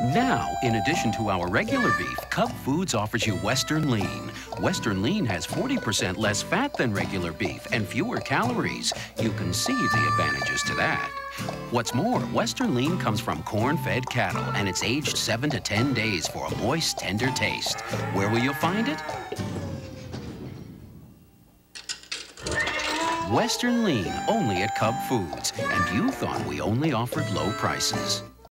Now, in addition to our regular beef, Cub Foods offers you Western Lean. Western Lean has 40% less fat than regular beef and fewer calories. You can see the advantages to that. What's more, Western Lean comes from corn-fed cattle and it's aged 7 to 10 days for a moist, tender taste. Where will you find it? Western Lean, only at Cub Foods. And you thought we only offered low prices.